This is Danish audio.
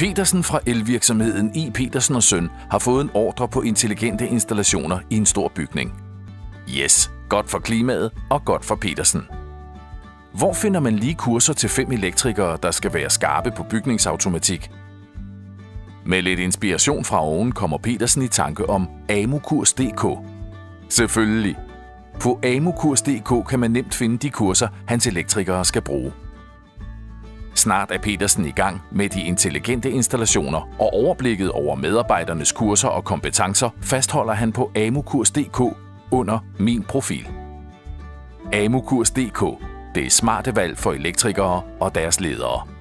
Petersen fra elvirksomheden I. Petersen og Søn har fået en ordre på intelligente installationer i en stor bygning. Yes, godt for klimaet og godt for Petersen. Hvor finder man lige kurser til fem elektrikere, der skal være skarpe på bygningsautomatik? Med lidt inspiration fra oven kommer Petersen i tanke om amukurs.dk. Selvfølgelig. På amukurs.dk kan man nemt finde de kurser, hans elektrikere skal bruge. Snart er Petersen i gang med de intelligente installationer, og overblikket over medarbejdernes kurser og kompetencer fastholder han på amukurs.dk under Min profil. amukurs.dk det er smarte valg for elektrikere og deres ledere.